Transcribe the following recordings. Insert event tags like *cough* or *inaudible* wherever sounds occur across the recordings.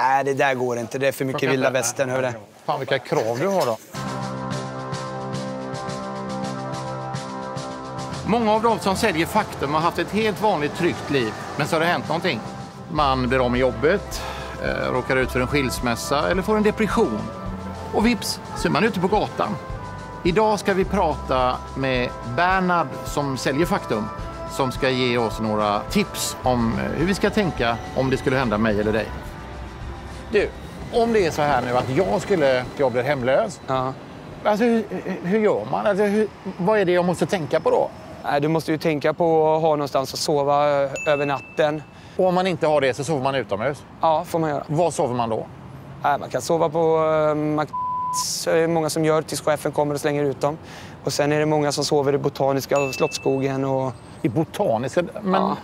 Nej, det där går inte. Det är för mycket vilda västern. Hör det. Fan vilka krav du har då. Många av de som säljer Faktum har haft ett helt vanligt tryggt liv. Men så har det hänt någonting. Man blir av med jobbet, eh, råkar ut för en skilsmässa eller får en depression. Och vips så är man ute på gatan. Idag ska vi prata med Bernhard som säljer Faktum som ska ge oss några tips om eh, hur vi ska tänka om det skulle hända mig eller dig. Du, om det är så här nu att jag skulle, jag blir hemlös. Ja. Alltså, hur, hur gör man? Alltså, hur, vad är det jag måste tänka på då? Du måste ju tänka på att ha någonstans att sova över natten. Och om man inte har det så sover man utomhus. Ja, får man göra. Var sover man då? Nej, man kan sova på uh, McDonalds. Det är många som gör tills chefen kommer och slänger ut dem. Och sen är det många som sover i Botaniska och Slottsskogen. Och... I botaniska... Men Ja.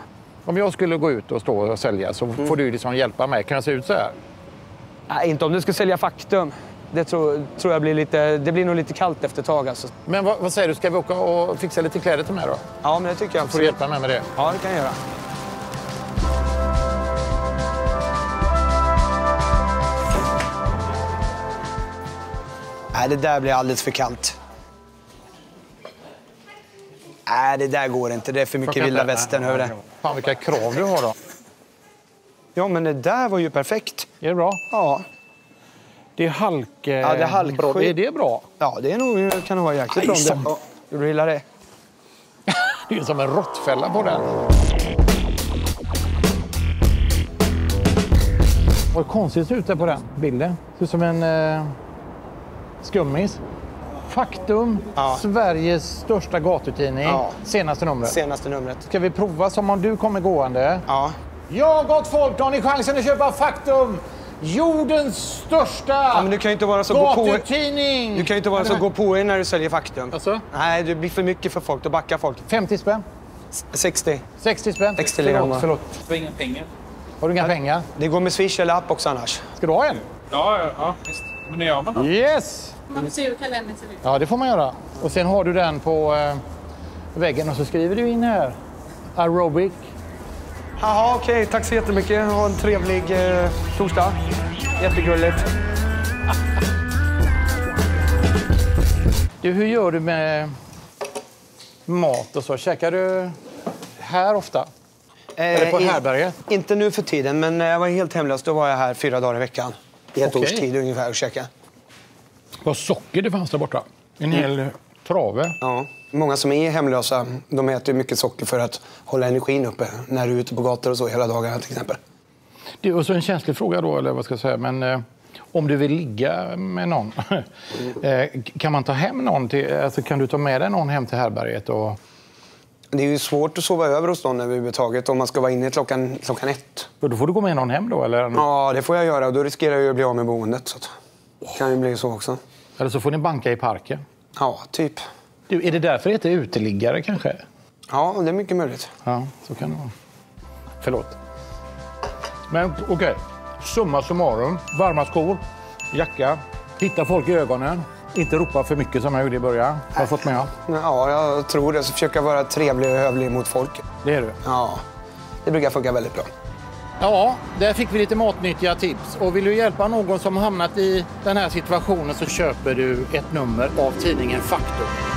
om jag skulle gå ut och stå och sälja så får du liksom hjälpa mig. Kan jag se ut så här? Nej, inte om du ska sälja Faktum. Det tror, tror jag blir lite... Det blir nog lite kallt efter ett tag. Alltså. Men vad, vad säger du, ska vi åka och fixa lite kläder till mig då? Ja, men det tycker jag. Får du hjälpa mig med det? Ja, det kan jag göra. Nej, det där blir alldeles för kallt. Nej, det där går inte. Det är för mycket vilda västern. Det. Fan vilka krav du har då. Ja, men det där var ju perfekt. Är det bra? Ja, Det är halk... Ja, det är halkskydd. bra. Är det bra? ja det är nog, kan nog vara jäkligt bra. om som- det- Ja, Du gillar det? *laughs* Det är som en råttfälla på den. Vad konstigt ut där på den bilden. Ser ut som en eh, skummis. Faktum, Ja. Sveriges största gatutidning. Ja. Senaste numret. Senaste numret. Ska vi prova som om du kommer gående? Ja. Ja, gott folk, har ni chansen att köpa Faktum? Jordens största ja men du kan ju inte vara så gå på gatutidning! Du kan ju inte vara så gå på er när du säljer Faktum. Alltså? Nej, det blir för mycket för folk. Då backar folk. 50 spänn? 60. 60 spänn? 60 ligger förlåt, förlåt. har inga pengar. Har du inga pengar? Det går med Swish eller app också annars. Ska du ha en? Ja, ja, ja visst. Men det gör man då. Yes! Man får se hur kalendern ser ut. Ja, det får man göra. Och sen har du den på eh, väggen och så skriver du in här. Aerobic. Jaha, okej. Tack så jättemycket. Ha en trevlig eh, torsdag. Jättegulligt. Du, hur gör du med mat och så? Käkar du här ofta? Eller på Eh, in- härbärget? Inte nu för tiden, men när jag var helt hemlös då var jag här fyra dagar i veckan. I ett Okej. års tid ungefär och käka. Vad socker det fanns där borta. En hel trave. Ja. Många som är hemlösa de äter mycket socker för att hålla energin uppe när du är ute på gator och så hela dagarna till exempel. Det är också en känslig fråga då, eller vad ska jag säga. Men eh, om du vill ligga med någon, *laughs* eh, kan man ta hem någon? Till, alltså, kan du ta med dig någon hem till härbärget? Och, Det är ju svårt att sova över hos någon överhuvudtaget om man ska vara inne klockan, klockan ett. och då får du gå med någon hem då? Eller, Ja, det får jag göra och då riskerar jag att bli av med boendet. Så att, det kan ju bli så också. eller så får ni banka i parken. Ja, typ. Du, är det därför det heter uteliggare kanske? Ja, det är mycket möjligt. Ja, så kan det vara. Förlåt. Men okej, summa summarum. Varma skor, jacka, titta folk i ögonen. Inte ropa för mycket som jag gjorde i början. Har jag fått med? Ja. Ja, jag tror det. Så försöka vara trevlig och hövlig mot folk. Det är du. Ja, det brukar funka väldigt bra. Ja, där fick vi lite matnyttiga tips. Och vill du hjälpa någon som hamnat i den här situationen så köper du ett nummer av tidningen Faktum.